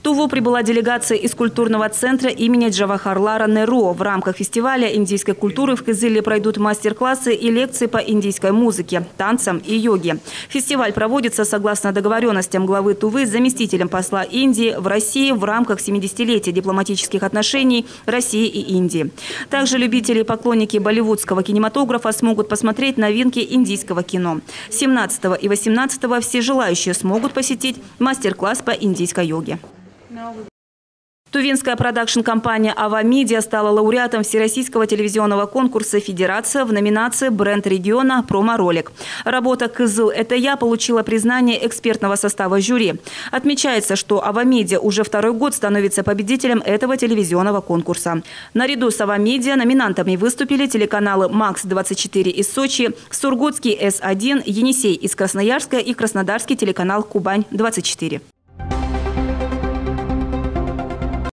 Туву прибыла делегация из культурного центра имени Джавахарлара Неру. В рамках фестиваля индийской культуры в Кызыле пройдут мастер-классы и лекции по индийской музыке, танцам и йоге. Фестиваль проводится согласно договоренностям главы Тувы с заместителем посла Индии в России в рамках 70-летия дипломатических отношений России и Индии. Также любители и поклонники болливудского кинематографа смогут посмотреть новинки индийского кино. 17 и 18 все желающие смогут посетить мастер-класс по индийской йоге. Тувинская продакшн-компания «Ава Медиа» стала лауреатом Всероссийского телевизионного конкурса «Федерация» в номинации «Бренд региона. Промо-ролик». Работа «Кызыл – это я» получила признание экспертного состава жюри. Отмечается, что «Ава Медиа» уже второй год становится победителем этого телевизионного конкурса. Наряду с «Ава Медиа» номинантами выступили телеканалы «Макс-24» из Сочи, Сургутский С1, Енисей из Красноярска и Краснодарский телеканал «Кубань-24».